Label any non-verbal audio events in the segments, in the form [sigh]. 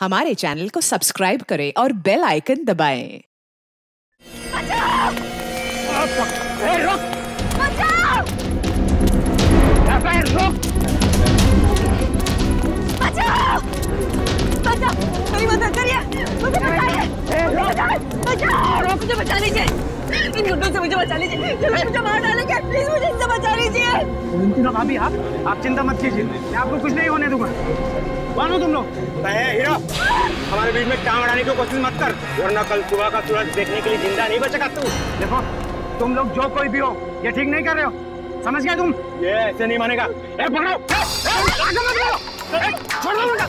हमारे चैनल को सब्सक्राइब करें और बेल आइकन दबाएँ। बचाओ मेरी मदद करिए मुझे बचाइए मुझे बचाइए बचाओ मुझे बचा लीजिए इन गुंडों से मुझे बचा लीजिए मुझे मार डालेंगे प्लीज़ मुझे इनसे बचा लीजिए भाभी आप आप चिंता मत कीजिए मैं आपको कुछ नहीं होने दूँगा मानो तुम लोग हीरो हमारे बीच में टांग अड़ाने की कोशिश मत कर वरना कल सुबह का सूरज देखने के लिए ज़िंदा नहीं बचेगा तू देखो तुम लोग जो कोई भी हो ये ठीक नहीं कर रहे हो समझ गए तुम ये ऐसे नहीं मानेगा ए पकड़ो आगे मत छोड़ दो मुझे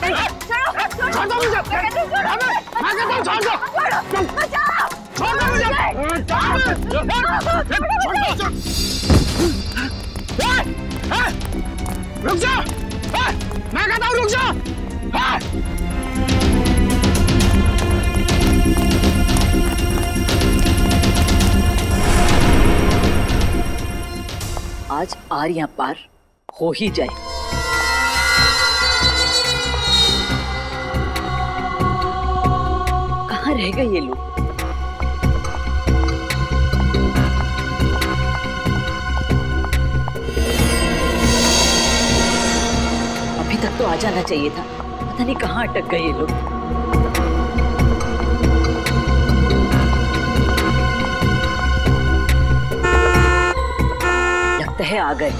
छोड़ दो मुझे हूँ छोड़ दो छोड़ दो रुक ए, मैं कहता हूँ रुक ए, आज आर या पार हो ही जाए। कहाँ रह गए ये लोग? जाना चाहिए था। पता नहीं कहाँ अटक गए ये लोग। लगता है आ गए।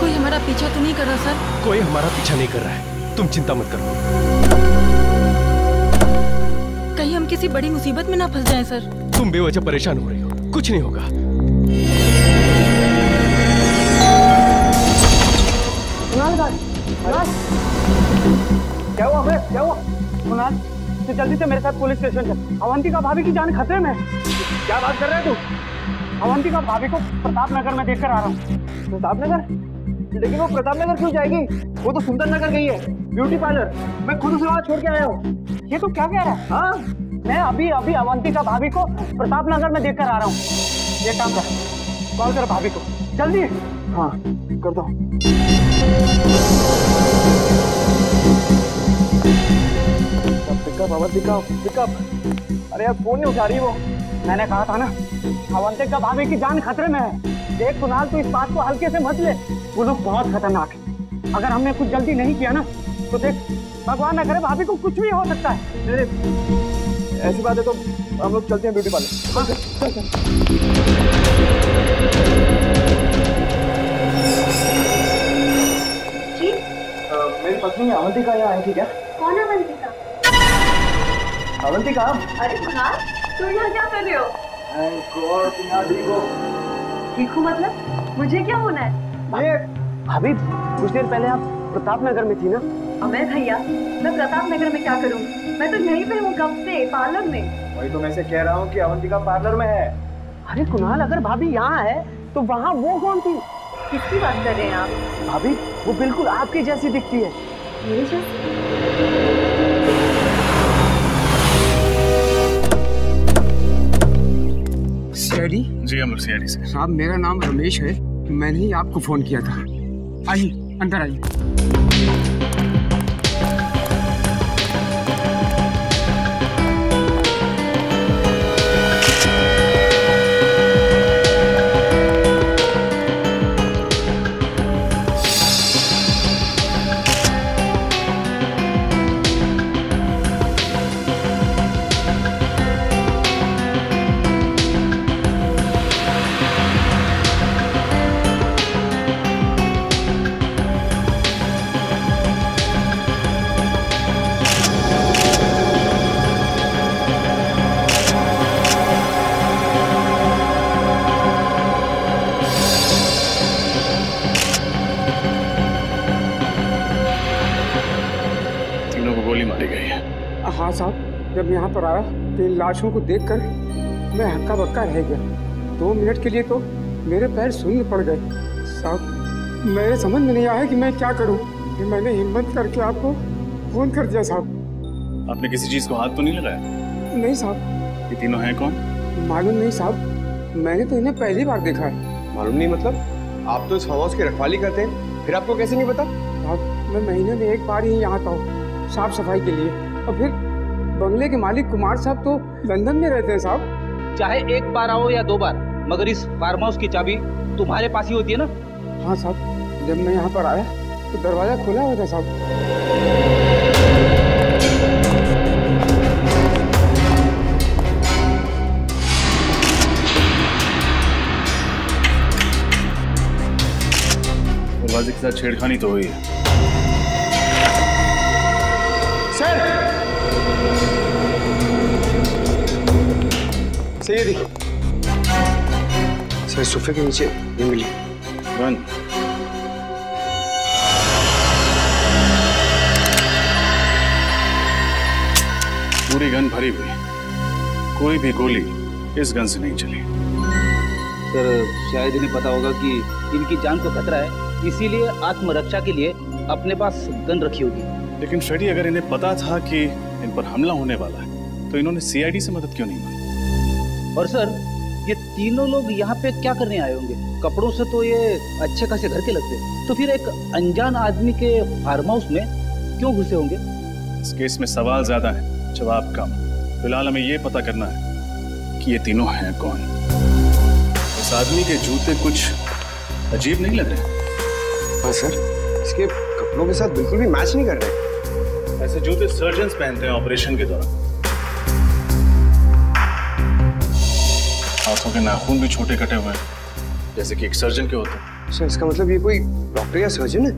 कोई हमारा पीछा तो नहीं कर रहा सर? कोई हमारा पीछा नहीं कर रहा है। तुम चिंता मत करो। कहीं हम किसी बड़ी मुसीबत में ना फंस जाएँ सर। तुम बेवजह परेशान हो रही हो। कुछ नहीं होगा। क्या हुआ बे क्या हुआ? कुणाल तू जल्दी से मेरे साथ पुलिस स्टेशन चल अवंती का भाभी की जान खतरे में क्या बात कर रहे है तू? अवंतिका भाभी को प्रताप नगर में देखकर आ रहा हूँ। प्रताप नगर लेकिन वो प्रताप नगर क्यों जाएगी? वो तो सुंदर नगर गई है। ब्यूटी पार्लर मैं खुद उसे वहाँ छोड़ के आया हूँ। ये तो क्या कह रहा है? हाँ? मैं अभी अभी अवंती का भाभी को प्रताप नगर में देखकर आ रहा हूँ। ये काम कर। कॉल कर भाभी को। जल्दी। हाँ कर दो पिकअप अवंतिका पिकअप अरे यार फ़ोन नहीं उठा रही वो। मैंने कहा था ना अवंतिका भाभी की जान खतरे में है। देख कुणाल तू इस बात को हल्के से मत ले। वो लोग बहुत खतरनाक है। अगर हमने कुछ जल्दी नहीं किया ना तो देख भगवान न करे भाभी को कुछ भी हो सकता है। ऐसी बात है तो हम लोग चलते हैं ब्यूटी पार्लर। जी। मेरी पत्नी अवंतिका यहाँ आई थी क्या कौन है वंशिका अवंतिका? अरे कुणाल तुम यहाँ क्या कर रहे हो? ठीक हूँ मतलब? मुझे क्या होना है? ये भाभी कुछ देर पहले आप प्रताप नगर में थी ना? अबे भैया मैं प्रताप नगर में क्या करूँ? मैं तो यहीं पे हूँ कब से? पार्लर में। वही तो मैं से कह रहा हूँ कि अवंतिका पार्लर में है। अरे कुणाल अगर भाभी यहाँ है तो वहाँ वो कौन थी? किसकी बात कर रहे हैं आप? भाभी वो बिल्कुल आपकी जैसी दिखती है। मेरे जैसे? सीआईडी जी हम लोग सीआईडी से। साहब मेरा नाम रमेश है। मैंने ही आपको फ़ोन किया था। आइए अंदर आइए। इन लाशों को देखकर मैं हक्का बक्का रह गया। दो मिनट के लिए तो मेरे पैर शून्य पड़ गए। साहब मेरे समझ में नहीं आया कि मैं क्या करूँ। फिर मैंने हिम्मत करके आपको फ़ोन कर दिया साहब। आपने किसी चीज़ को हाथ तो नहीं लगाया? नहीं साहब। ये तीनों हैं कौन? मालूम नहीं साहब। मैंने तो इन्हें पहली बार देखा है। मालूम नहीं मतलब? आप तो इस फार्म हाउस की रखवाली करते हैं। फिर आपको कैसे नहीं पता? साहब मैं महीने में एक बार ही यहाँ आता हूँ साफ़ सफ़ाई के लिए। और फिर बंगले के मालिक कुमार साहब तो लंदन में रहते हैं साहब। चाहे एक बार आओ या दो बार मगर इस फार्म हाउस की चाबी तुम्हारे पास ही होती है ना? हाँ साहब जब मैं यहाँ पर आया तो दरवाज़ा खुला हुआ था साहब। दरवाजे के साथ छेड़खानी तो हुई है। सर! सर ये देखिए सर सोफे के नीचे ये मिली। गन पूरी गन भरी हुई कोई भी गोली इस गन से नहीं चली। सर शायद इन्हें पता होगा कि इनकी जान को खतरा है। इसीलिए आत्मरक्षा के लिए अपने पास गन रखी होगी। लेकिन फ्रेडी अगर इन्हें पता था कि इन पर हमला होने वाला है तो इन्होंने सीआईडी से मदद क्यों नहीं मांगी? और सर ये तीनों लोग यहाँ पे क्या करने आए होंगे? कपड़ों से तो ये अच्छे खासे घर के लगते तो फिर एक अनजान आदमी के फार्म हाउस में क्यों घुसे होंगे? इस केस में सवाल ज़्यादा है जवाब कम। फ़िलहाल हमें ये पता करना है कि ये तीनों हैं कौन। इस आदमी के जूते कुछ अजीब नहीं लग रहे हाँ। सर। इसके कपड़ों के साथ बिल्कुल भी मैच नहीं कर रहे। ऐसे जूते सर्जन पहनते हैं ऑपरेशन के दौरान। हाथों के नाखून भी छोटे कटे हुए हैं। जैसे कि एक सर्जन के होते हैं। सर इसका मतलब ये कोई डॉक्टर या सर्जन है?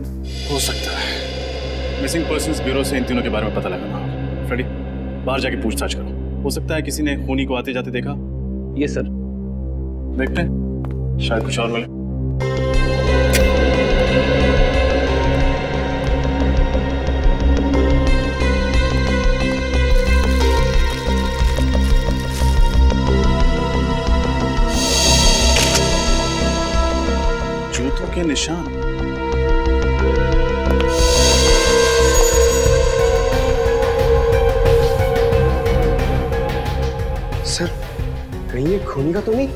हो सकता है। मिसिंग पर्सन ब्यूरो से इन तीनों के बारे में पता लगाना फ्रेडी बाहर जाके पूछताछ करो। हो सकता है किसी ने खूनी को आते जाते देखा। ये सर देखते हैं। शायद कुछ और मिले के निशान। सर कहीं ये खून का तो नहीं?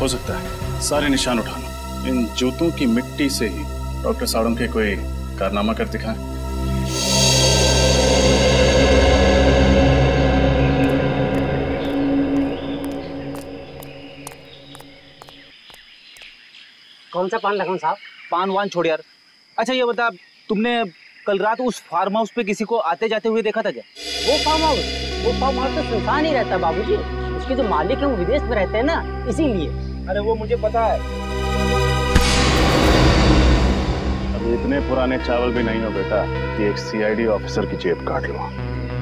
हो सकता है। सारे निशान उठा लो। इन जूतों की मिट्टी से ही डॉक्टर साड़म के कोई कारनामा कर दिखाएँ। कौन सा पान लगाऊँ साहब? पान वान छोड़ यार। अच्छा ये बता तुमने कल रात उस फार्म हाउस पे किसी को आते जाते हुए देखा था क्या? वो फार्म हाउस वो फार्म हाउस तो सुनसान ही रहता बाबूजी। उसके जो मालिक है वो विदेश में रहते हैं ना इसीलिए। अरे वो मुझे पता है। अब इतने पुराने चावल भी नहीं हो बेटा कि एक सीआईडी ऑफिसर की जेब काट लो।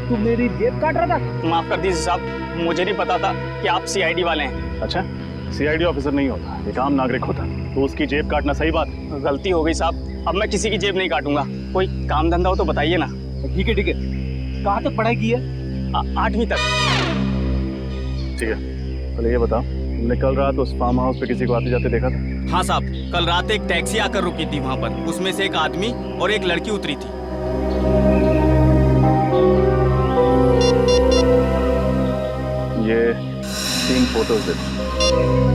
तू मेरी जेब काट रहा था? माफ़ कर दीजिए साहब मुझे नहीं पता था कि आप सीआईडी वाले हैं। अच्छा सीआईडी ऑफिसर नहीं होता एक आम नागरिक होता। तो उसकी जेब काटना सही बात गलती हो गई साहब। अब मैं किसी की जेब नहीं काटूँगा। कोई काम धंधा हो तो बताइए ना। ठीक है ठीक है। कहाँ तक पढ़ाई की है? आठवीं तक। ठीक है। पहले ये बताओ तुमने कल रात उस फार्म हाउस पे किसी को आते जाते देखा था? हाँ साहब कल रात एक टैक्सी आकर रुकी थी वहाँ पर। उसमें से एक आदमी और एक लड़की उतरी थी। ये तीन फ़ोटोज़ दे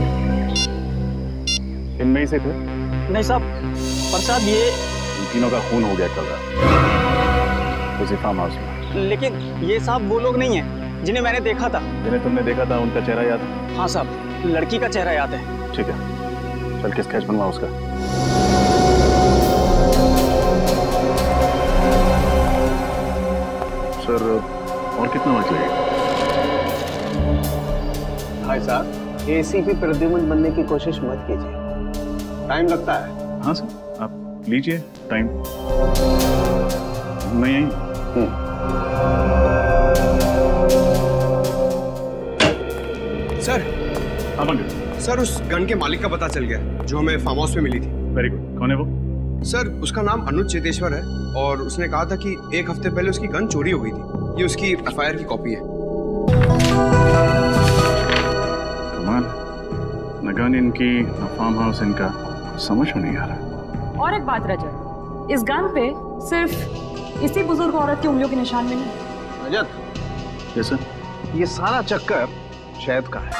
इनमें ही से थे? नहीं साहब पर साहब ये इन तीनों का खून हो गया कल रात। उसी फार्म हाउस में लेकिन ये साहब वो लोग नहीं है जिन्हें मैंने देखा था। जिन्हें तुमने देखा था उनका चेहरा याद है? हाँ साहब लड़की का चेहरा याद है। ठीक है। चल के स्केच बनवा उसका? सर और कितना वक्त लगेगा? भाई साहब एसीपी प्रद्युमन बनने की कोशिश मत कीजिए। टाइम लगता है। हाँ सर आप लीजिए टाइम मैं यहीं। सर। हाँ पंकज सर उस गन के मालिक का पता चल गया जो हमें फार्म हाउस में मिली थी। वेरी गुड कौन है वो? सर उसका नाम अनुज चेतेश्वर है और उसने कहा था कि एक हफ़्ते पहले उसकी गन चोरी हो गई थी। ये उसकी एफआईआर की कॉपी है। कमाल। न गन इनकी न फार्म हाउस इनका। समझ में नहीं आ रहा। और एक बात रजत। इस गन पे सिर्फ़ इसी बुज़ुर्ग औरत की उंगलियों के निशान मिले हैं। रजत जैसे ये सारा चक्कर शहद का है।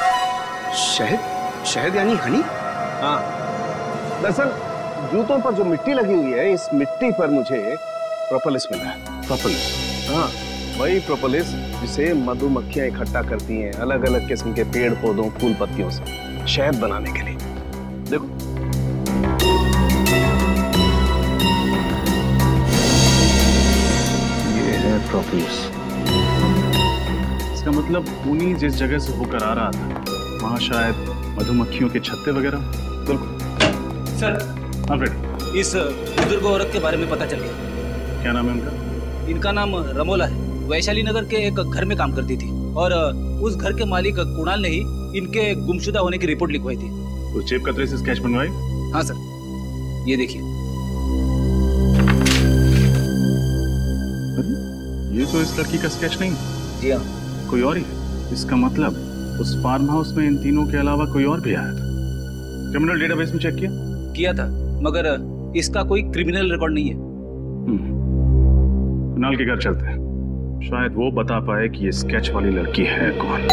शहद? शहद यानी हनी? हाँ। दरअसल जूतों पर जो मिट्टी लगी हुई है इस मिट्टी पर मुझे प्रोपोलिस मिला है। प्रोपोलिस हाँ। वही प्रोपोलिस जिसे मधुमक्खियाँ इकट्ठा करती हैं अलग अलग किस्म के पेड़ पौधों फूल पत्तियों से। शहद बनाने के लिए। है इसका मतलब ऊनी जिस जगह से होकर आ रहा था वहाँ शायद मधुमक्खियों के छत्ते वगैरह। बिल्कुल। सर हाँ फ्रेडी इस बुज़ुर्ग औरत के बारे में पता चल गया। क्या नाम है उनका? इनका नाम रमोला है। वैशाली नगर के एक घर में काम करती थी। और उस घर के मालिक कुणाल ने ही इनके गुमशुदा होने की रिपोर्ट लिखवाई थी। तो जेब कतरे से स्केच बनवाई? हाँ सर। ये देखिए। ये तो इस लड़की का स्केच नहीं जी हाँ। कोई और ही है। इसका मतलब उस फार्म हाउस में इन तीनों के अलावा कोई और भी आया था। क्रिमिनल डेटाबेस में चेक किया? किया था मगर इसका कोई क्रिमिनल रिकॉर्ड नहीं है। कुणाल के घर चलते हैं। शायद वो बता पाए कि ये स्केच वाली लड़की है कौन।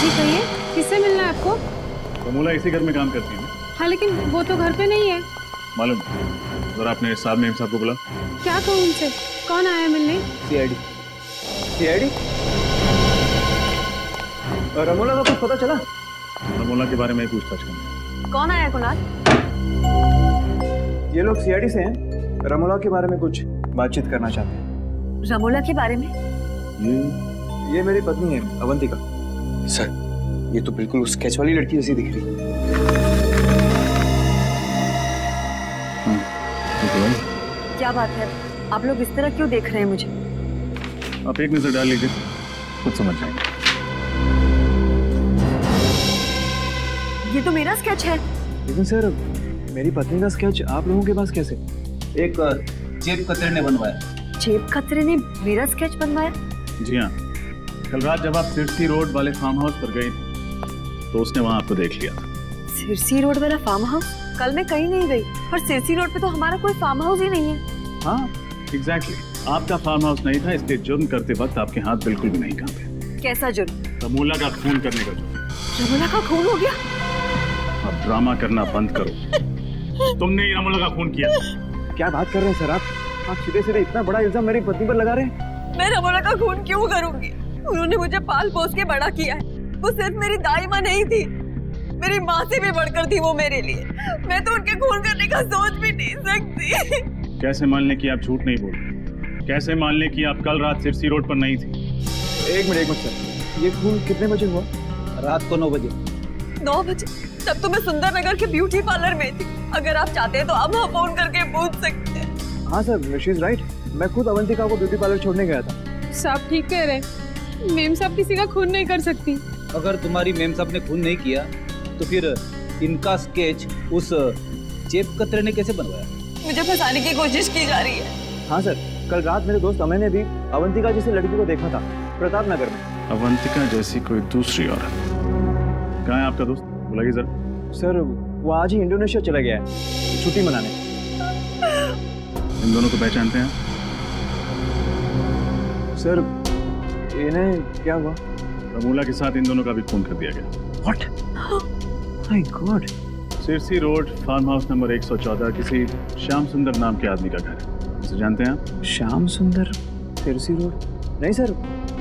जी कहिए किससे मिलना है आपको? कमूला इसी घर में काम करती है? हाँ लेकिन वो तो घर पे नहीं है। मालूम जरा अपने साहब मेम साहब को बुला। क्या कहूँ उनसे? कौन आया मिलने? सीआईडी। सीआईडी? रमोला का कुछ पता चला? रमोला के बारे में पूछताछ करना कौन आया कुणाल? ये लोग सीआईडी से हैं। रमोला के बारे में कुछ बातचीत करना चाहते हैं। रमोला के बारे में? ये? ये मेरी पत्नी है अवंतिका। सर ये तो बिल्कुल उस स्केच वाली लड़की जैसी दिख रही क्या बात है? आप लोग इस तरह क्यों देख रहे हैं मुझे? आप एक नज़र डाल लीजिए। कुछ समझ जाएँगे। ये तो मेरा स्केच है। लेकिन सर मेरी पत्नी का स्केच आप लोगों के पास कैसे? एक जेब कतरे ने बनवाया। जेब खतरे ने मेरा स्केच बनवाया? जी हाँ। कल रात जब आप सिरसी रोड वाले फार्म हाउस पर गई तो उसने वहाँ आपको देख लिया। सिरसी रोड वाला फार्म हाउस कल मैं कहीं नहीं गई पर सिरसी रोड पे तो हमारा कोई फार्म हाउस ही नहीं है। हाँ एग्जैक्टली आपका फार्म हाउस नहीं था इसलिए जुर्म करते वक्त आपके हाथ बिल्कुल भी नहीं कांपे कैसा जुर्म? रमूला का खून करने का जुर्म। रमोला का खून हो गया? अब ड्रामा करना बंद करो। तुमने ही रमोला का खून किया। क्या बात कर रहे हैं सर आप? आप सीधे सीधे इतना बड़ा इल्ज़ाम मेरी पत्नी पर लगा रहे हैं? मैं रमोला का खून क्यों करूँगी? उन्होंने मुझे पाल पोस के बड़ा किया है। वो सिर्फ़ मेरी दाई माँ नहीं थी। मेरी माँ से भी बढ़कर थी वो मेरे लिए। मैं तो उनके खून करने का सोच भी नहीं सकती। कैसे मान लें कि आप झूठ नहीं बोल कैसे मान लें कि आप कल रात सिरसी रोड पर नहीं थी? एक मिनट एक मिनट सर। ये खून कितने बजे हुआ? रात को नौ बजे। नौ बजे? तब तो मैं सुंदर नगर के ब्यूटी पार्लर में थी। अगर आप चाहते हैं तो आप वहाँ फ़ोन करके पूछ सकते हैं। हाँ सर शी इज़ राइट मैं खुद अवंतिका को ब्यूटी पार्लर छोड़ने गया था। साहब ठीक कह रहे मेम साहब किसी का खून नहीं कर सकती। अगर तुम्हारी मेम साहब ने खून नहीं किया तो फिर इनका स्केच उस जेब कतरे ने कैसे बनवाया? मुझे फंसाने की कोशिश की जा रही है। हाँ सर कल रात मेरे दोस्त अमय ने भी अवंतिका जैसी लड़की को देखा था प्रताप नगर में। अवंतिका जैसी कोई दूसरी औरत। कहाँ है आपका दोस्त? बुलाइए जरा। सर वो आज ही इंडोनेशिया चला गया है छुट्टी मनाने। इन दोनों को पहचानते हैं? सर इन्हें क्या हुआ? रमूला के साथ इन दोनों का भी खून कर दिया गया। What my god Sirsi road farm house number 114 किसी श्याम सुंदर नाम के आदमी का घर है। जानते हैं आप? श्याम सुंदर सिरसी रोड? नहीं सर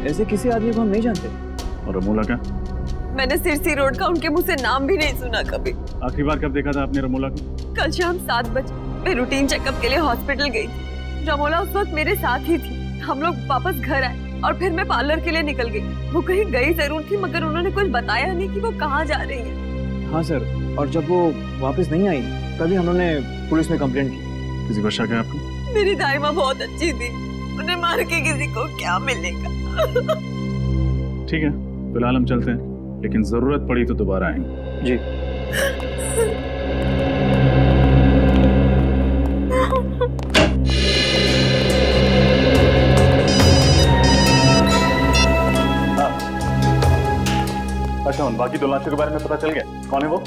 ऐसे किसी आदमी को हम नहीं जानते। और रमूला का मैंने सिरसी रोड का उनके मुँह से नाम भी नहीं सुना कभी। आखिरी बार कब देखा था आपने रमोला को? कल शाम सात बजे मैं रूटीन चेकअप के लिए हॉस्पिटल गई रमोला उस वक्त मेरे साथ ही थी। हम लोग वापस घर आए और फिर मैं पार्लर के लिए निकल गई। वो कहीं गई ज़रूर थी मगर उन्होंने कुछ बताया नहीं कि वो कहाँ जा रही है। हाँ सर। और जब वो वापस नहीं आई तभी हम लोगों ने पुलिस में कंप्लेंट की। किसी को शक है आपको? मेरी दाई माँ बहुत अच्छी थी। उन्हें मार के किसी को क्या मिलेगा? ठीक है फ़िलहाल हम चलते हैं लेकिन ज़रूरत पड़ी तो दोबारा आएँगे। जी। अच्छा उन बाकी दो लाशों के बारे में पता चल गया। कौन है वो?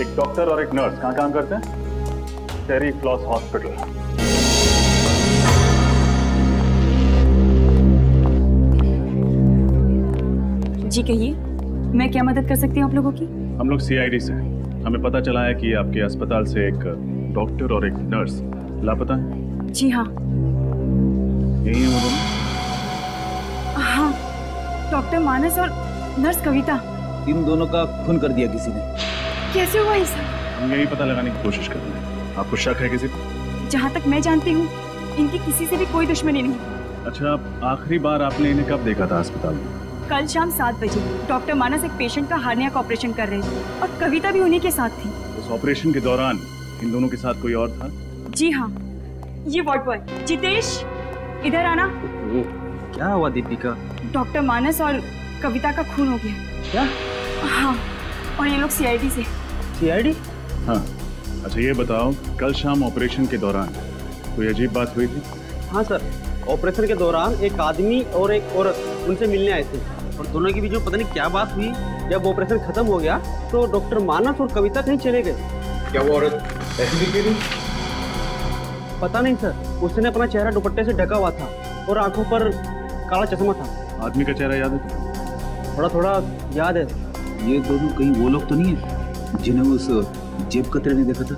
एक डॉक्टर और एक नर्स। कहाँ काम करते हैं? टेरी फ्लॉस हॉस्पिटल जी कहिए। मैं क्या मदद कर सकती हूँ आप लोगों की? हम लोग सीआईडी से हमें पता चला है कि आपके अस्पताल से एक डॉक्टर और एक नर्स लापता है। जी हाँ। यही है वो दोनों? हाँ। डॉक्टर मानस और नर्स कविता। इन दोनों का खून कर दिया किसी ने। कैसे हुआ ये सब? हम यही पता लगाने की कोशिश कर रहे हैं। आपको शक है किसी को? जहाँ तक मैं जानती हूँ इनकी किसी से भी कोई दुश्मनी नहीं। अच्छा आखिरी बार आपने इन्हें कब देखा था अस्पताल में? कल शाम सात बजे डॉक्टर मानस एक पेशेंट का हार्निया का ऑपरेशन कर रहे थे और कविता भी उन्हीं के साथ थी। उस ऑपरेशन के दौरान इन दोनों के साथ कोई और था? जी हाँ ये वार्ड बॉय जितेश इधर आना। क्या हुआ दीपिका? डॉक्टर मानस और कविता का खून हो गया। क्या? हाँ और ये लोग सीआईडी से। सीआईडी हाँ। अच्छा ये बताओ कल शाम ऑपरेशन के दौरान कोई अजीब बात हुई थी? हाँ सर। ऑपरेशन के दौरान एक आदमी और एक औरत उनसे मिलने आए थे। और दोनों के बीच में पता नहीं क्या बात हुई। जब ऑपरेशन खत्म हो गया तो डॉक्टर मानस और कविता कहीं चले गए। क्या वो औरत ऐसी पता नहीं सर। उसने अपना चेहरा दुपट्टे से ढका हुआ था और आँखों पर काला चश्मा था। आदमी का चेहरा याद है तुम्हें? थोड़ा थोड़ा याद है। ये दोनों कहीं वो लोग तो नहीं है जिन्हें उस जेब कतरे ने देखा था?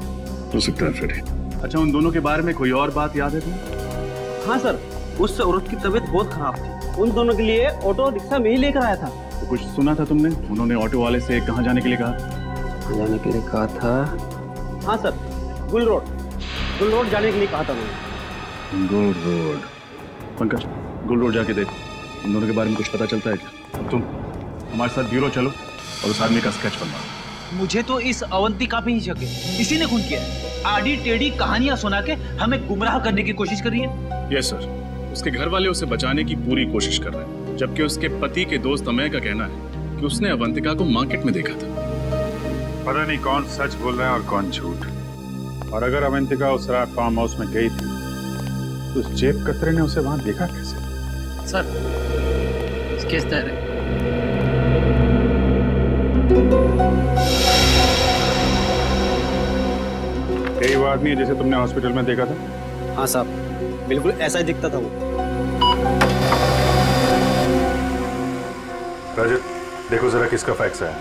हो सकता है फिर अच्छा उन दोनों के बारे में कोई और बात याद है तुम्हें? हाँ सर। उस औरत की तबीयत बहुत खराब थी। उन दोनों के लिए ऑटो रिक्शा में ही लेकर आया था। तो कुछ सुना था तुमने? उन्होंने ऑटो वाले से कहाँ जाने के लिए कहा? जाने के लिए कहा था। हाँ सर। गुल रोड। गुल रोड जाने के लिए कहा था गुल रोड। पंकज गुल रोड जाके देख। उन दोनों के बारे में कुछ पता चलता है क्या? तुम हमारे साथ ब्यूरो चलो और उस आदमी का स्केच बनवाओ। मुझे तो इस अवंतिका पे ही शक है। इसी ने खून किया है। आड़ी टेढ़ी कहानियाँ सुना के हमें गुमराह करने की कोशिश कर रही है। Yes sir. उसके घर वाले उसे बचाने की पूरी कोशिश कर रहे हैं जबकि उसके पति के दोस्त अमय का कहना है कि उसने अवंतिका को मार्केट में देखा था। पता नहीं कौन सच बोल रहा है और कौन झूठ। और अगर अवंतिका उस रात फार्म हाउस में गई थी तो उस जेब कतरे ने उसे वहाँ देखा कैसे? सर केस तैयार है यही वो आदमी है जिसे तुमने हॉस्पिटल में देखा था। हाँ साहब बिल्कुल ऐसा ही दिखता था वो। रजत देखो जरा किसका फैक्स है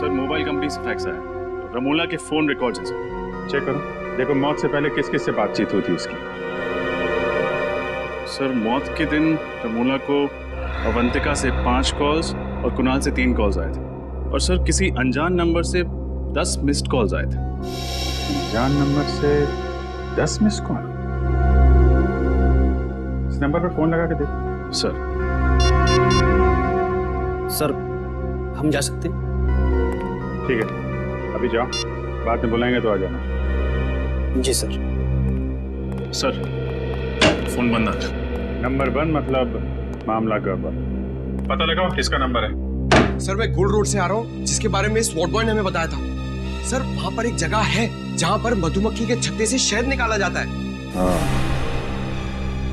सर मोबाइल कंपनी से फैक्स आया। रमोला के फ़ोन रिकॉर्ड्स हैं सर चेक करो। देखो मौत से पहले किस किस से बातचीत हुई थी इसकी? सर मौत के दिन रमोला को अवंतिका से पाँच कॉल्स और कुणाल से तीन कॉल्स आए थे। और सर किसी अनजान नंबर से दस मिस्ड कॉल्स आए थे। जान नंबर से दस मिस कॉल इस नंबर पर फ़ोन लगा के देखो। सर। सर हम जा सकते हैं? ठीक है अभी जाओ। बाद में बुलाएँगे तो आ जाना। जी सर। सर फ़ोन बंद आता नंबर वन मतलब मामला गड़बड़ पता लगाओ किसका नंबर है। सर मैं गुल रोड से आ रहा हूँ जिसके बारे में स्वॉट बॉय ने हमें बताया था। सर वहाँ पर एक जगह है जहाँ पर मधुमक्खी के छत्ते से शहद निकाला जाता है। हाँ।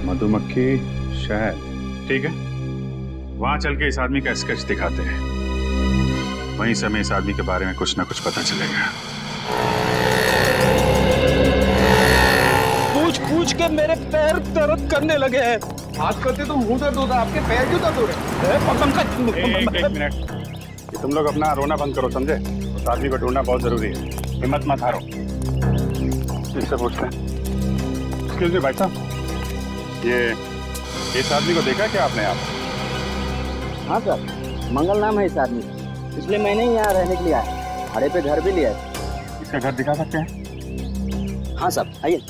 मधुमक्खी शहद। ठीक है। वहाँ चल के इस आदमी का स्केच दिखाते हैं। वहीं से हमें इस आदमी के बारे में कुछ ना कुछ पता चलेगा। पूछ पूछ के मेरे पैर दर्द करने लगे हैं। हाथ करते तो मुँह दर्द होता है आपके पैर क्यों दर्द हो रहे हैं? एक एक मिनट। तुम लोग अपना रोना बंद करो समझे? उस आदमी को ढूंढना बहुत ज़रूरी है। हिम्मत मत हारो। इससे पूछते हैं। एक्सक्यूज मी भाई साहब। ये इस आदमी को देखा क्या आपने आप? हाँ सर। मंगल नाम है इस आदमी। का। पिछले महीने ही यहाँ रहने के लिए आया। भाड़े पे घर भी लिया है। इसका घर दिखा सकते हैं? हाँ साहब आइए।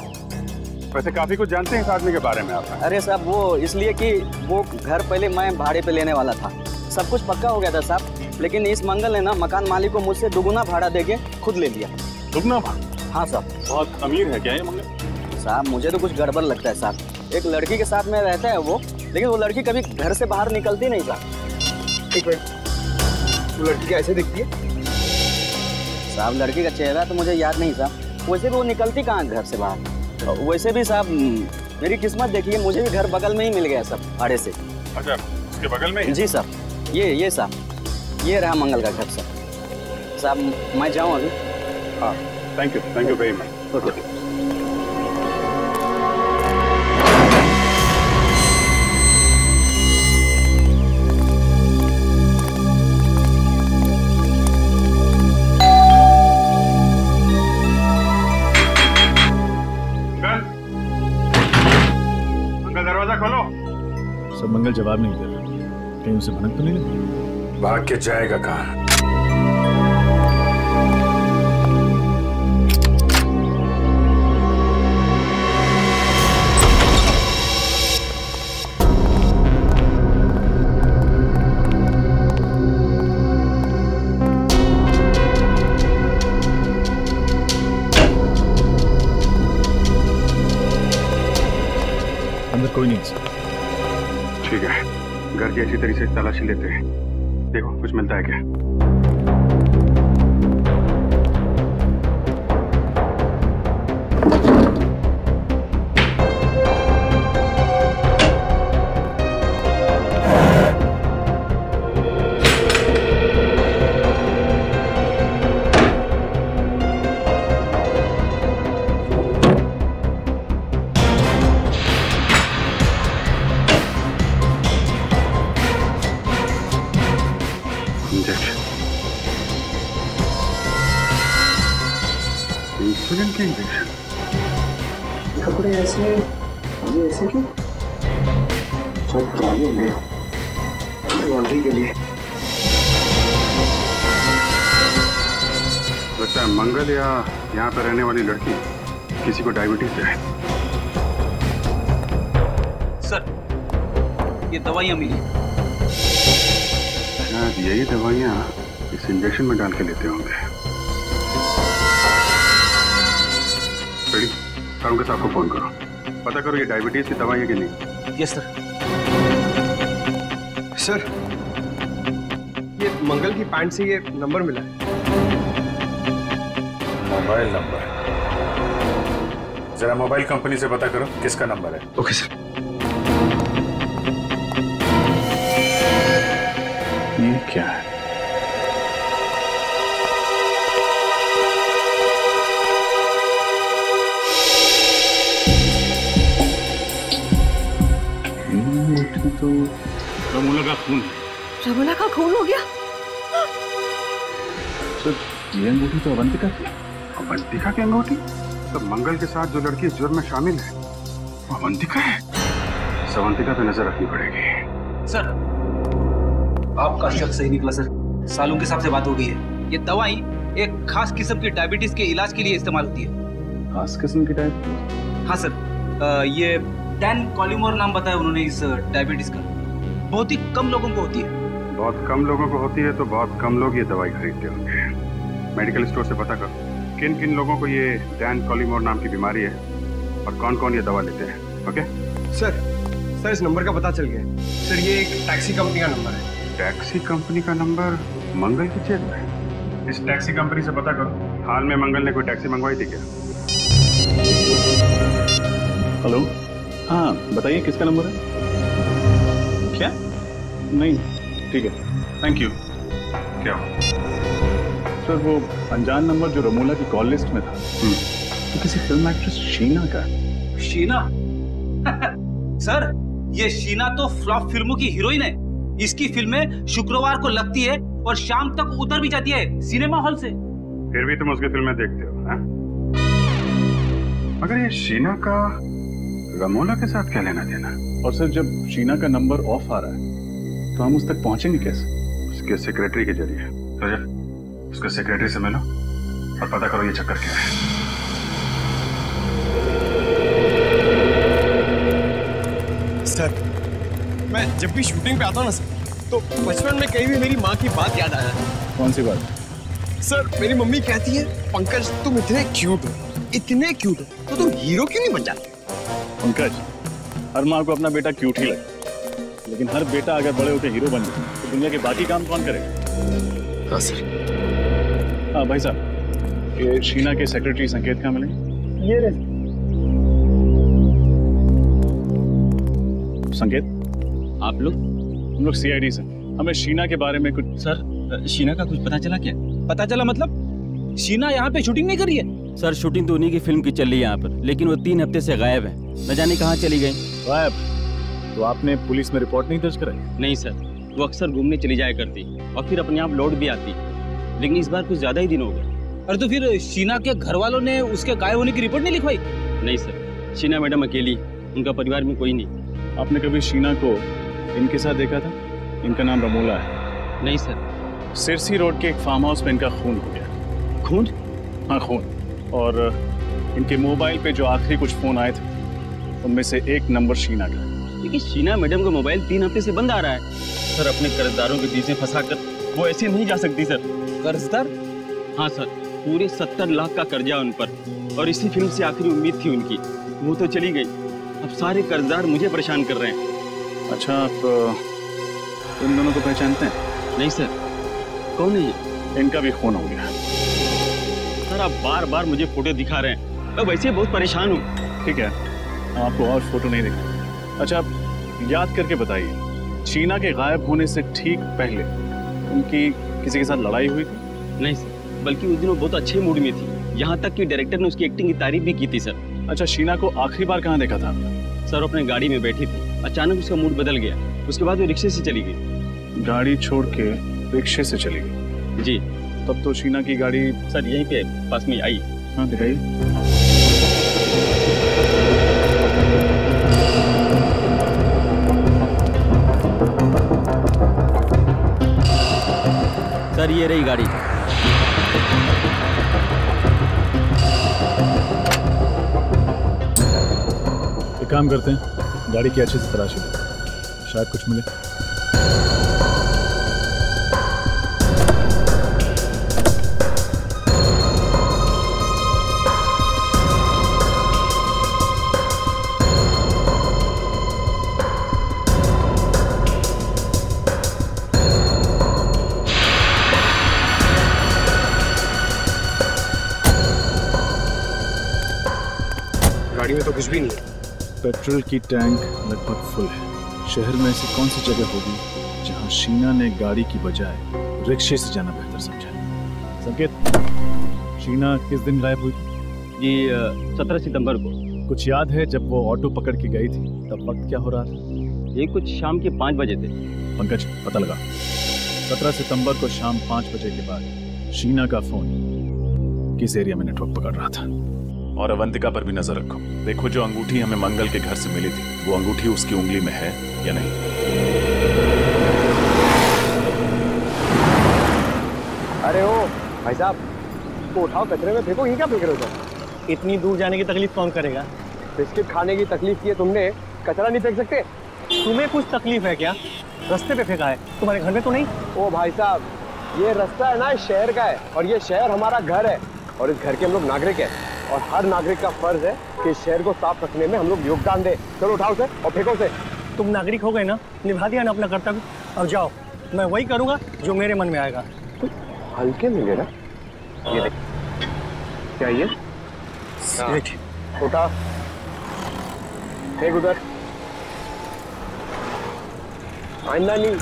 वैसे काफ़ी कुछ जानते हैं इस आदमी के बारे में आप। अरे साहब वो इसलिए कि वो घर पहले मैं भाड़े पे लेने वाला था। सब कुछ पक्का हो गया था साहब लेकिन इस मंगल ने ना मकान मालिक को मुझसे दुगुना भाड़ा दे के खुद ले लिया। दुगना हाँ साहब। बहुत अमीर है क्या ये मंगल? साहब मुझे तो कुछ गड़बड़ लगता है साहब। एक लड़की के साथ में रहता है वो लेकिन वो लड़की कभी घर से बाहर निकलती नहीं साहब। एक मिनट। वो लड़की कैसे दिखती है? साहब लड़की का चेहरा तो मुझे याद नहीं साहब। वैसे भी वो निकलती कहाँ घर से बाहर? वैसे भी साहब मेरी किस्मत देखिए मुझे भी घर बगल में ही मिल गया सब भाड़े से। अच्छा उसके बगल में ही? जी साहब ये ये साहब ये रहा मंगल का घर साहब साहब मैं जाऊँ अभी? हाँ thank you thank you very much okay. Mangal जवाब नहीं दे रहा। कहीं उसे भनक तो नहीं लगी? भाग के जाएगा कहा? अंदर कोई नहीं सर। ठीक है। घर की अच्छी तरीके से तलाशी लेते हैं। देखो, कुछ मिलता है क्या? किसी को डायबिटीज़ है। सर ये दवाइयाँ मिली। शायद यही दवाइयाँ इस इंजेक्शन में डाल के लेते होंगे। करूँगा साहब को फ़ोन करो। पता करो ये डायबिटीज़ की दवाई है कि नहीं। यस सर सर ये मंगल की पैंट से ये नंबर मिला है। मोबाइल नंबर जरा मोबाइल कंपनी से पता करो किसका नंबर है। ओके सर ये क्या है? तो रमूला का खून। रमोला का खून हो गया? सर ये अंगूठी तो अवंतिका की अवंतिका की अंगूठी? तो मंगल के साथ जो लड़की इस जुर्म में शामिल है वो अवंतिका है। इस अवंतिका पे नज़र रखनी पड़ेगी। सर आपका शक सही निकला सर। सालों के हिसाब से बात हो गई है। ये दवाई एक खास किस्म की डायबिटीज़ के इलाज के लिए इस्तेमाल होती है। खास किस्म की डायबिटीज़ हाँ सर। अ, ये डैन कॉलिमोर नाम बताया उन्होंने इस डायबिटीज़ का। बहुत ही कम लोगों को होती है। बहुत कम लोगों को होती है तो बहुत कम लोग ये दवाई खरीदते होंगे। मेडिकल स्टोर से पता करो। किन किन लोगों को ये डैन कॉलिमोर नाम की बीमारी है? और कौन कौन ये दवा लेते हैं? ओके सर सर इस नंबर का पता चल गया सर ये एक टैक्सी कंपनी का नंबर है। टैक्सी कंपनी का नंबर मंगल की जेब में? इस टैक्सी कंपनी से पता करो। हाल में मंगल ने कोई टैक्सी मंगवाई थी क्या? हेलो हाँ बताइए किसका नंबर है? क्या? नहीं ठीक है। थैंक यू क्या हुआ? सर वो अनजान नंबर जो रमूला की कॉल लिस्ट में था तो किसी फ़िल्म एक्ट्रेस शीना का शीना? [laughs] सर ये शीना तो फ्लॉप फ़िल्मों की हीरोइन है। इसकी फ़िल्में शुक्रवार को लगती है और शाम तक उतर भी जाती है सिनेमा हॉल से। फिर भी तुम उसकी फ़िल्में देखते हो हाँ? मगर ये शीना का रमोला के साथ क्या लेना देना? और सर जब शीना का नंबर ऑफ़ आ रहा है तो हम उस तक पहुँचेंगे कैसे? उसके सेक्रेटरी के ज़रिए। रजत उसके सेक्रेटरी से मिलो और पता करो ये चक्कर क्या है। सर मैं जब भी शूटिंग पे आता हूँ ना सर तो बचपन में कहीं भी मेरी माँ की बात याद आ जाती है। कौन सी बात? सर मेरी मम्मी कहती है पंकज तुम इतने क्यूट हो इतने क्यूट हो तो तुम हीरो क्यों नहीं बन जाते? पंकज हर माँ को अपना बेटा क्यूट ही लगे लेकिन हर बेटा अगर बड़े होकर हीरो बन जाए तो दुनिया के बाकी काम कौन करेगा? हाँ सर। हाँ भाई साहब। ये शीना के सेक्रेटरी संकेत कहाँ मिले? ये रहे संकेत? आप लोग? हम लोग सीआईडी से। हमें शीना के बारे में कुछ सर शीना का कुछ पता चला क्या? पता चला मतलब? शीना यहाँ पे शूटिंग नहीं कर रही है? सर शूटिंग तो उन्हीं की फ़िल्म की चल रही है यहाँ पर लेकिन वो तीन हफ़्ते से गायब है। न जाने कहाँ चली गई। गायब? तो आपने पुलिस में रिपोर्ट नहीं दर्ज कराई? नहीं सर। वो अक्सर घूमने चली जाया करती और फिर अपने आप लौट भी आती। लेकिन इस बार कुछ ज़्यादा ही दिन हो गए। अरे तो फिर शीना के घर वालों ने उसके गायब होने की रिपोर्ट नहीं लिखवाई? नहीं सर शीना मैडम अकेली उनका परिवार में कोई नहीं। आपने कभी शीना को इनके साथ देखा था? इनका नाम रमोला है। नहीं सर। सिरसी रोड के एक फार्म हाउस में इनका खून हो गया। खून? हाँ खून। और इनके मोबाइल पे जो आखिरी कुछ फ़ोन आए थे उनमें से एक नंबर शीना का लेकिन शीना मैडम का मोबाइल तीन हफ़्ते से बंद आ रहा है। सर अपने कर्जदारों के बीच में फंसा कर वो ऐसे नहीं जा सकती सर। कर्जदार हाँ सर पूरे सत्तर लाख का कर्जा उन पर और इसी फ़िल्म से आखिरी उम्मीद थी उनकी। वो तो चली गई। अब सारे कर्जदार मुझे परेशान कर रहे हैं। अच्छा आप इन दोनों को पहचानते हैं? नहीं सर कौन है ये? इनका भी खून हो गया। सर आप बार बार मुझे फ़ोटो दिखा रहे हैं। मैं वैसे बहुत परेशान हूँ। ठीक है हम आपको और फ़ोटो नहीं दिखा। अच्छा आप याद करके बताइए चीना के गायब होने से ठीक पहले उनकी किसी के साथ लड़ाई हुई थी? नहीं सर बल्कि उस दिन वो बहुत अच्छे मूड में थी। यहाँ तक कि डायरेक्टर ने उसकी एक्टिंग की तारीफ़ भी की थी सर। अच्छा शीना को आखिरी बार कहाँ देखा था? सर अपने गाड़ी में बैठी थी। अचानक उसका मूड बदल गया। उसके बाद वो रिक्शे से चली गई। गाड़ी छोड़ के रिक्शे से चली गई। जी। तब तो शीना की गाड़ी सर यहीं पे पास में आई। हाँ दिखाइए। सर रही गाड़ी एक काम करते हैं, गाड़ी की अच्छे से तलाशी लें। शायद कुछ मिले। तो कुछ भी नहीं है। पेट्रोल की टैंक लगभग फुल है। शहर में ऐसी कौन सी जगह होगी जहाँ शीना ने गाड़ी की बजाय रिक्शे से जाना बेहतर समझा? संकेत शीना किस दिन गायब हुई? जी सत्रह सितंबर को। कुछ याद है जब वो ऑटो पकड़ के गई थी? तब वक्त क्या हो रहा था? ये कुछ शाम के पाँच बजे थे। पंकज पता लगा। सत्रह सितंबर को शाम पाँच बजे के बाद शीना का फ़ोन किस एरिया में नेटवर्क पकड़ रहा था? और अवंतिका पर भी नज़र रखो। देखो जो अंगूठी हमें मंगल के घर से मिली थी। वो अंगूठी उसकी उंगली में है या नहीं? अरे ओ भाई साहब इसको उठाओ कचरे में फेंको ये क्या फेंक रहे हो इतनी दूर जाने की तकलीफ़ कौन करेगा? बिस्किट खाने की तकलीफ़ की है तुमने कचरा नहीं फेंक सकते? तुम्हें कुछ तकलीफ़ है क्या? रस्ते पे फेंका है तुम्हारे घर में तो नहीं? ओ भाई साहब ये रास्ता है ना इस शहर का है और ये शहर हमारा घर है और इस घर के हम लोग नागरिक हैं। और हर नागरिक का फ़र्ज़ है कि शहर को साफ़ रखने में हम लोग योगदान दें। चलो उठाओ से और फेंको से तुम नागरिक हो गए ना निभा दिया ना अपना कर्तव्य। अब जाओ मैं वही करूँगा जो मेरे मन में आएगा। हल्के में लेना ये देख। क्या ये? उठा। फेंक उधर। आइंदा नहीं।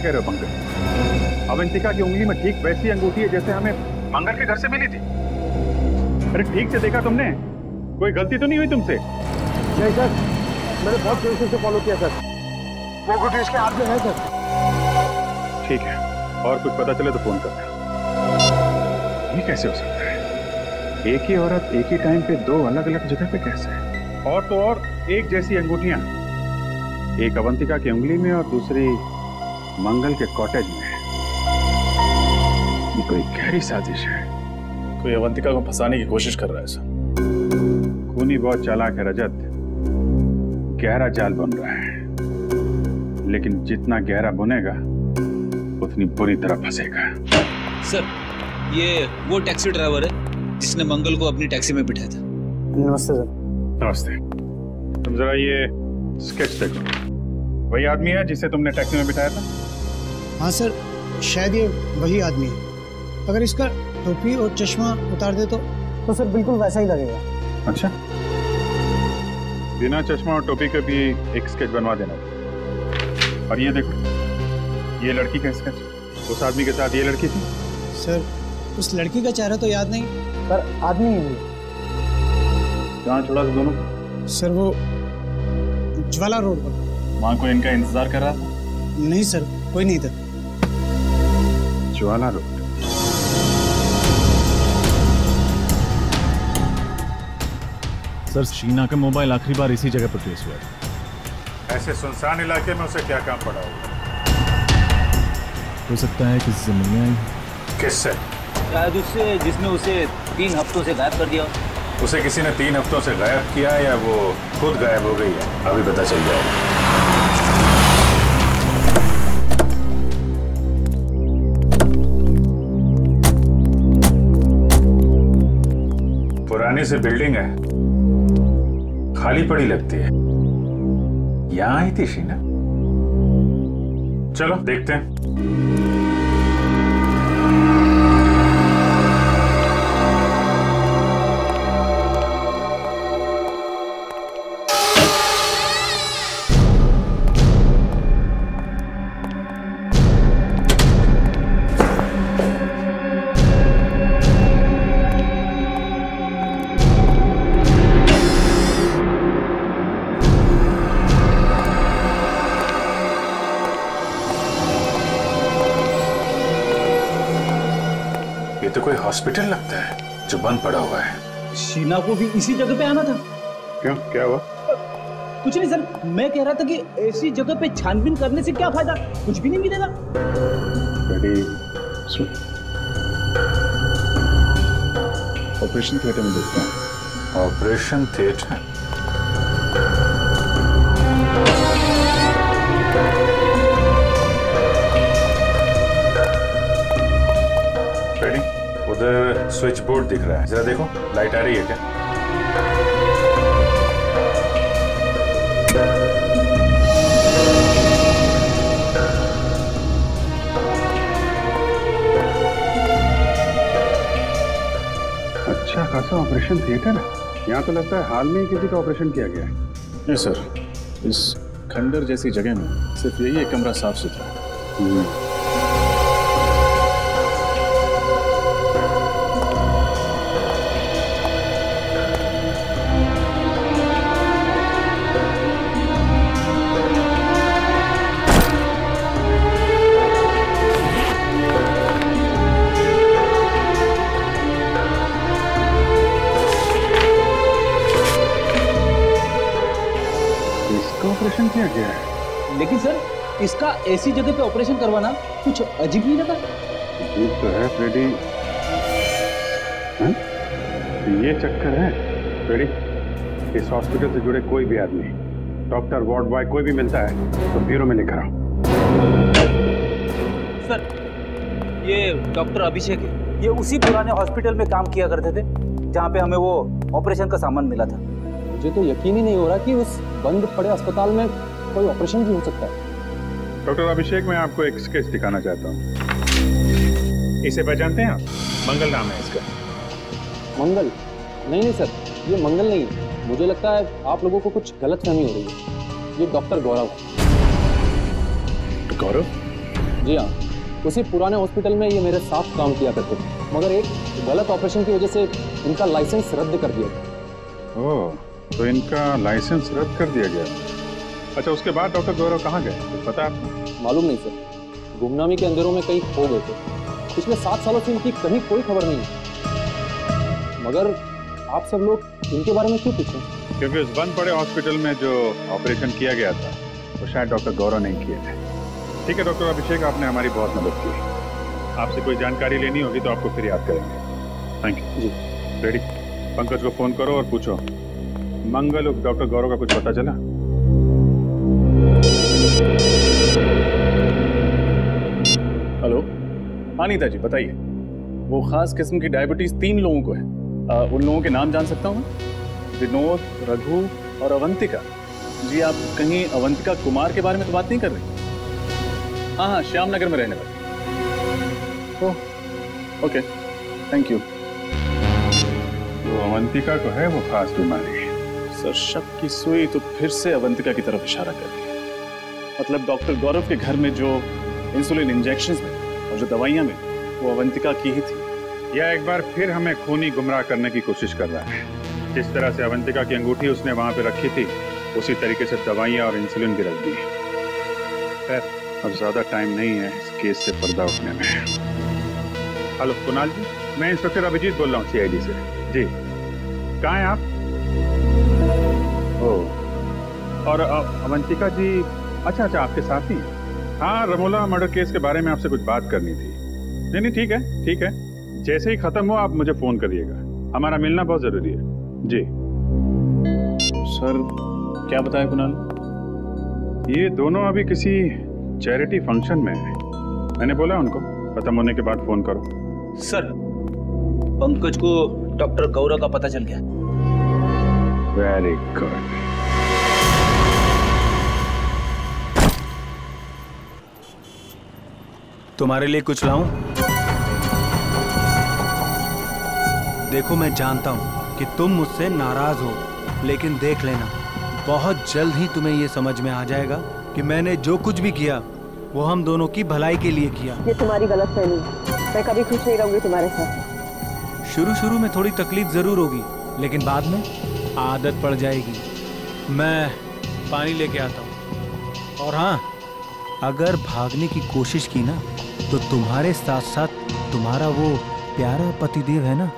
क्या कह रहे हो पंकज? अवंतिका की उंगली में ठीक वैसी अंगूठी है जैसे हमें मंगल के घर से मिली थी। अरे ठीक से देखा तुमने? कोई गलती तो नहीं हुई तुमसे? नहीं सर मैंने बहुत पेशेंस से फॉलो किया सर। वो अंगूठी इसके हाथ में है सर। ठीक है और कुछ पता चले तो फ़ोन करना ये कैसे हो सकता है? एक ही औरत एक ही टाइम पे दो अलग अलग जगह पे कैसे? है और तो और एक जैसी अंगूठियाँ। एक अवंतिका की उंगली में और दूसरी मंगल के कॉटेज में ये कोई गहरी साजिश है। कोई अवंतिका को फंसाने की कोशिश कर रहा है सर। खूनी बहुत चालाक है रजत। गहरा जाल बन रहा है। लेकिन जितना गहरा बुनेगा उतनी बुरी तरह फंसेगा। सर ये वो टैक्सी ड्राइवर है जिसने मंगल को अपनी टैक्सी में बिठाया था। नमस्ते सर। नमस्ते। तुम जरा ये स्केच देखो वही आदमी है जिसे तुमने टैक्सी में बिठाया था? हाँ सर शायद ये वही आदमी है। अगर इसका टोपी और चश्मा उतार दे तो तो सर बिल्कुल वैसा ही लगेगा। अच्छा। बिना चश्मा और टोपी के भी एक स्केच बनवा देना। और ये देखो ये लड़की का स्केच उस आदमी के साथ ये लड़की थी? सर उस लड़की का चेहरा तो याद नहीं। पर आदमी ही कहाँ छोड़ा था दोनों सर वो ज्वाला रोड पर। वहाँ कोई इनका इंतज़ार कर रहा था? नहीं सर कोई नहीं था। ज्वाला रोड सर शीना का मोबाइल आखिरी बार इसी जगह पर ट्रेस हुआ है। ऐसे सुनसान इलाके में उसे क्या काम पड़ा होगा? हो सकता है किसी से मिलने आई किससे? शायद उससे जिसने उसे तीन हफ्तों से गायब कर दिया उसे किसी ने तीन हफ्तों से गायब किया या वो खुद गायब हो गई है? अभी पता चल जाएगा। पुरानी से बिल्डिंग है। खाली पड़ी लगती है। यहाँ आई थी शीना? चलो, देखते हैं। हॉस्पिटल लगता है जो बंद पड़ा हुआ है। शीना को भी इसी जगह पे आना था। क्यों? क्या हुआ? कुछ नहीं सर मैं कह रहा था कि ऐसी जगह पे छानबीन करने से क्या फ़ायदा? कुछ भी नहीं मिलेगा। ऑपरेशन थिएटर में देखते हैं। ऑपरेशन थिएटर स्विच बोर्ड दिख रहा है। जरा देखो लाइट आ रही है क्या? अच्छा खासा ऑपरेशन थिएटर है। यहाँ तो लगता है हाल में ही किसी का ऑपरेशन किया गया है। सर इस खंडर जैसी जगह में सिर्फ़ यही एक कमरा साफ़ सुथरा है इसका ऐसी जगह पे ऑपरेशन करवाना कुछ अजीब नहीं लगा? ठीक तो है फ्रेडी हैं? ये चक्कर है फ्रेडी इस हॉस्पिटल से जुड़े कोई भी आदमी डॉक्टर वार्ड बॉय कोई भी मिलता है तो ब्यूरो में लेकर आओ सर ये डॉक्टर अभिषेक है। ये उसी पुराने हॉस्पिटल में काम किया करते थे जहाँ पे हमें वो ऑपरेशन का सामान मिला था। मुझे तो यकीन ही नहीं हो रहा कि उस बंद पड़े अस्पताल में कोई ऑपरेशन भी हो सकता है। डॉक्टर अभिषेक मैं आपको एक स्केच दिखाना चाहता हूँ। इसे पहचानते हैं आप? मंगल नाम है इसका। मंगल? नहीं नहीं सर ये मंगल नहीं है। मुझे लगता है आप लोगों को कुछ गलत फहमी हो रही है। ये डॉक्टर गौरव। गौरव? जी हाँ उसी पुराने हॉस्पिटल में ये मेरे साथ काम किया करते थे मगर एक गलत ऑपरेशन की वजह से इनका लाइसेंस रद्द कर दिया गया। ओह तो इनका लाइसेंस रद्द कर दिया गया। अच्छा उसके बाद डॉक्टर गौरव कहाँ गए? कुछ पता? है आपको मालूम नहीं सर। गुमनामी के अंदरों में कहीं खो गए थे। पिछले सात सालों से इनकी कहीं कोई खबर नहीं है। मगर आप सब लोग इनके बारे में क्यों पूछें? क्योंकि उस बंद पड़े हॉस्पिटल में जो ऑपरेशन किया गया था वो शायद डॉक्टर गौरव नहीं किए थे। ठीक है डॉक्टर अभिषेक आपने हमारी बहुत मदद की। आपसे कोई जानकारी लेनी होगी तो आपको फिर याद करेंगे। Thank you ji. Ready Pankaj को फ़ोन करो और पूछो। मंगल डॉक्टर गौरव का कुछ पता चला? हेलो? हाँ नीता जी बताइए। वो खास किस्म की डायबिटीज़ तीन लोगों को है। आ, उन लोगों के नाम जान सकता हूँ विनोद रघु और अवंतिका। जी आप कहीं अवंतिका कुमार के बारे में तो बात नहीं कर रहे? हाँ हाँ श्याम नगर में रहने वाले। ओह ओके थैंक यू वो अवंतिका को है वो खास बीमारी। सर शक की सुई तो फिर से अवंतिका की तरफ़ इशारा कर रही है। मतलब डॉक्टर गौरव के घर में जो इंसुलिन इंजेक्शन और जो दवाइयाँ में, वो अवंतिका की ही थी। यह एक बार फिर हमें खूनी गुमराह करने की कोशिश कर रहा है। जिस तरह से अवंतिका की अंगूठी उसने वहाँ पे रखी थी, उसी तरीके से दवाइयाँ और इंसुलिन भी रख दी खैर, अब ज़्यादा टाइम नहीं है इस केस से पर्दा उठने में। हेलो, कुणाल जी? मैं इंस्पेक्टर अभिजीत बोल रहा हूँ सीआईडी से। जी। कहाँ हैं आप? ओ। और अवंतिका जी अच्छा अच्छा आपके साथ। ही हाँ रमोला मर्डर केस के बारे में आपसे कुछ बात करनी थी। नहीं नहीं ठीक है ठीक है। जैसे ही खत्म हो आप मुझे फ़ोन करिएगा। हमारा मिलना बहुत ज़रूरी है। जी। सर क्या बताया कुणाल? ये दोनों अभी किसी चैरिटी फ़ंक्शन में है। मैंने बोला उनको खत्म होने के बाद फ़ोन करो। सर पंकज को डॉक्टर गौरव का पता चल गया। वेरी गुड तुम्हारे लिए कुछ लाऊं? देखो मैं जानता हूँ कि तुम मुझसे नाराज़ हो लेकिन देख लेना बहुत जल्द ही तुम्हें यह समझ में आ जाएगा कि मैंने जो कुछ भी किया वो हम दोनों की भलाई के लिए किया। ये तुम्हारी गलत फहमी है। मैं कभी खुश नहीं रहूँगी तुम्हारे साथ। शुरू शुरू में थोड़ी तकलीफ़ ज़रूर होगी लेकिन बाद में आदत पड़ जाएगी। मैं पानी लेके आता हूँ। और हाँ अगर भागने की कोशिश की ना तो तुम्हारे साथ साथ तुम्हारा वो प्यारा पतिदेव है ना?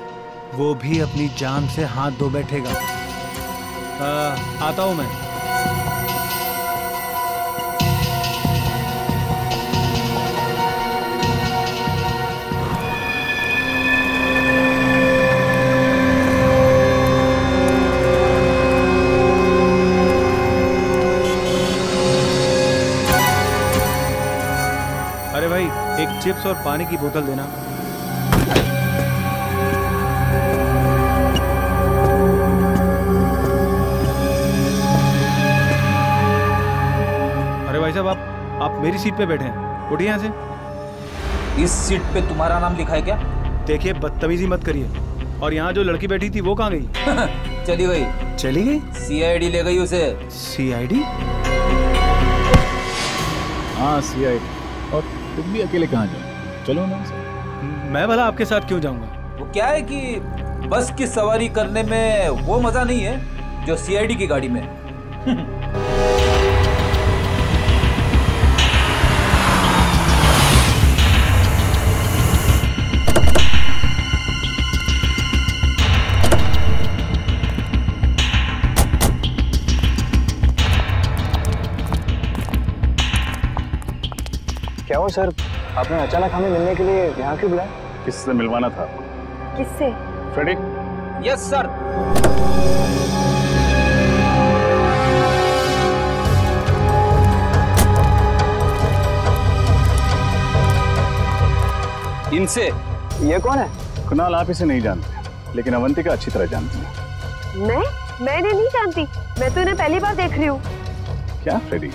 वो भी अपनी जान से हाथ धो बैठेगा। आ, आता हूँ मैं। चिप्स और पानी की बोतल देना। अरे भाई साहब आप आप मेरी सीट पे बैठे हैं। उठिए यहाँ से। इस सीट पे तुम्हारा नाम लिखा है क्या? देखिए बदतमीजी मत करिए। और यहाँ जो लड़की बैठी थी वो कहाँ गई? [laughs] चली गई। चली गई? सीआईडी ले गई उसे। सीआईडी हाँ सी आई और तुम भी अकेले कहाँ जाओ? चलो ना मैं भला आपके साथ क्यों जाऊँगा? वो क्या है कि बस की सवारी करने में वो मज़ा नहीं है जो सीआईडी की गाड़ी में। [laughs] हो सर आपने अचानक हमें मिलने के लिए यहाँ क्यों बुलाया? किससे मिलवाना था किससे? Freddy yes sir. इनसे? ये कौन है? कुणाल आप इसे नहीं जानते लेकिन अवंतिका अच्छी तरह जानती है। मैं? मैंने नहीं जानती। मैं तो इन्हें पहली बार देख रही हूँ। क्या फ्रेडी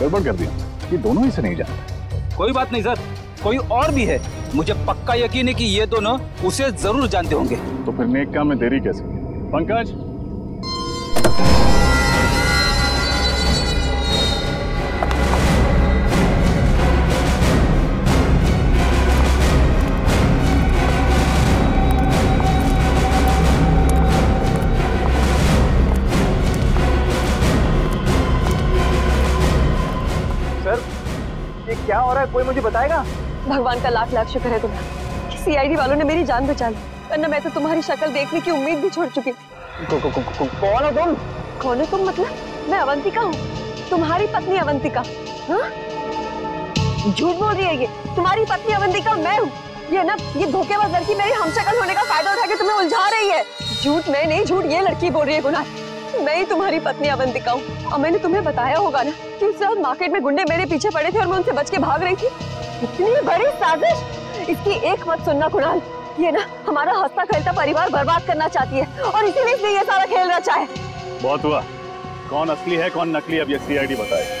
गड़बड़ कर दिया? ये दोनों इसे नहीं जानते। कोई बात नहीं, सर। कोई और भी है। मुझे पक्का यकीन है कि ये दोनों उसे ज़रूर जानते होंगे। तो फिर नेक काम में देरी कैसे? पंकज? कोई मुझे बताएगा? भगवान का लाख लाख शुक्र है तुम्हें। सीआईडी वालों ने मेरी जान बचा ली। वरना मैं तो तुम्हारी शक्ल देखने की उम्मीद भी छोड़ चुकी थी कौन हो तुम? कौन हो तुम मतलब? मैं अवंतिका हूँ। तुम्हारी पत्नी अवंतिका। हाँ? झूठ बोल रही है ये। तुम्हारी पत्नी अवंतिका मैं हूँ। ये ना ये धोखेबाज लड़की मेरी हमशक्ल होने का फ़ायदा उठा के तुम्हें उलझा रही है। झूठ मैं नहीं झूठ ये लड़की बोल रही है गुनाह। मैं ही तुम्हारी पत्नी अवंतिका हूँ। और मैंने तुम्हें बताया होगा ना कि उस रात मार्केट में गुंडे मेरे पीछे पड़े थे और मैं उनसे बच के भाग रही थी। इतनी बड़ी साजिश! इसकी एक मत सुनना कुणाल ये ना हमारा हंसता खेलता परिवार बर्बाद करना चाहती है और इसीलिए इसने ये सारा खेल रचा है। बहुत हुआ। कौन असली है कौन नकली अब ये सीआईडी बताए।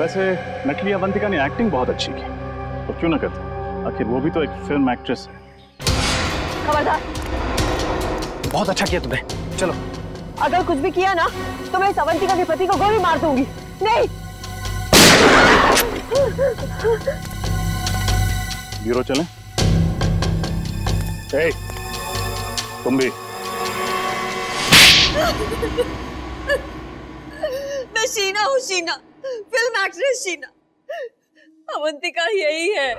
वैसे नकली अवंतिका ने एक्टिंग बहुत अच्छी की। तो क्यों ना करते आखिर वो भी तो एक फ़िल्म एक्ट्रेस है। खबरदार। बहुत अच्छा किया तुमने। चलो। अगर कुछ भी किया ना तो मैं इस अवंतिका के पति को गोली मार दूँगी। नहीं! ब्यूरो चलें। ए, तुम भी। मैं शीना हूँ Sheena. Film actress Sheena. Avantika यही है।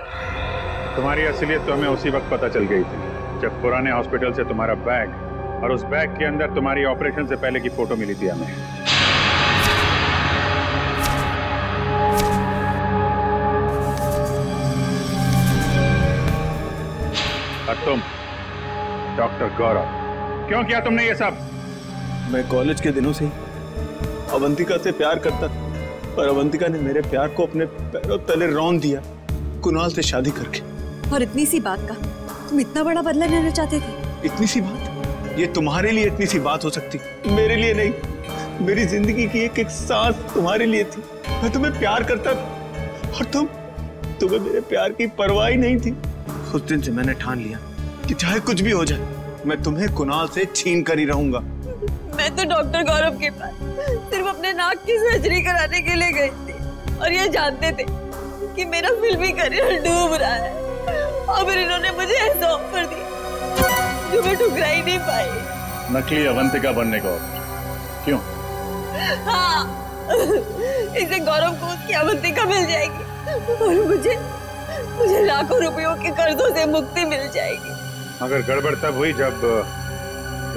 तुम्हारी असलियत तो हमें उसी वक्त पता चल गई थी जब पुराने हॉस्पिटल से तुम्हारा बैग और उस बैग के अंदर तुम्हारी ऑपरेशन से पहले की फ़ोटो मिली थी हमें। और तुम डॉक्टर गौरव क्यों किया तुमने ये सब? मैं कॉलेज के दिनों से अवंतिका से प्यार करता था पर अवंतिका ने मेरे प्यार को अपने पैरों तले रौन दिया कुणाल से शादी करके। और इतनी सी बात का तुम इतना बड़ा बदला लेना चाहते थे? इतनी सी बात? ये तुम्हारे लिए इतनी सी बात हो सकती। मेरे लिए नहीं। मेरी ज़िंदगी की एक एक सांस तुम्हारे लिए थी। मैं तुम्हें प्यार करता था। और तुम, तुम्हें मेरे प्यार की परवाह ही नहीं थी। उस दिन से मैंने ठान लिया कि चाहे कुछ भी हो जाए, मैं तुम्हें कुणाल से छीन कर ही रहूँगा। मैं तो डॉक्टर गौरव के पास सिर्फ़ अपने नाक की सर्जरी कराने के लिए गई थी। और ये जानते थे कि मेरा फिल्मी करियर डूब रहा है। और फिर इन्होंने मुझे ऐसा ऑफ़र दिया। जो मैं ठुकरा ही नहीं पाई। नकली अवंतिका बनने का। क्यों? हाँ इसे गौरव को उसकी अवंतिका मिल जाएगी और मुझे मुझे लाखों रुपयों के कर्जों से मुक्ति मिल जाएगी। मगर गड़बड़ तब हुई जब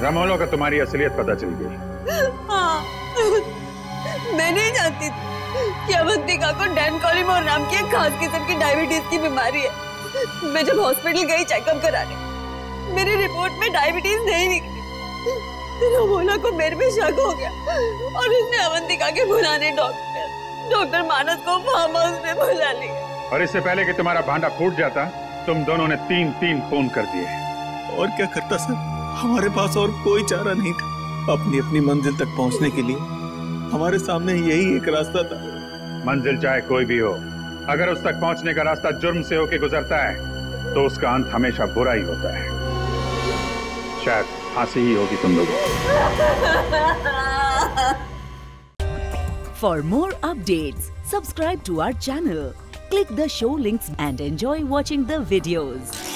रमोलो का तुम्हारी असलियत पता चल गई। हाँ मैं नहीं जानती थी कि अवंतिका को डैन कॉलिमोर नाम की एक खास किस्म की डायबिटीज़ की बीमारी है। मैं जब हॉस्पिटल गई चेकअप कराने मेरी रिपोर्ट में डायबिटीज़ नहीं निकली। रमोला को मेरे में शक हो गया और उसने अवंतिका के बुलाने डॉक्टर डॉक्टर मानस को फार्म हाउस में बुला लिया। और इससे पहले कि तुम्हारा भांडा फूट जाता तुम दोनों ने तीन तीन फ़ोन कर दिए। और क्या करता सर? हमारे पास और कोई चारा नहीं था। अपनी अपनी मंजिल तक पहुँचने के लिए हमारे सामने यही एक रास्ता था। मंजिल चाहे कोई भी हो अगर उस तक पहुँचने का रास्ता जुर्म से होके गुजरता है तो उसका अंत हमेशा बुरा ही होता है। शायद फांसी ही होगी तुम लोगों for more update subscribe to our channel click the show links and enjoy watching the videos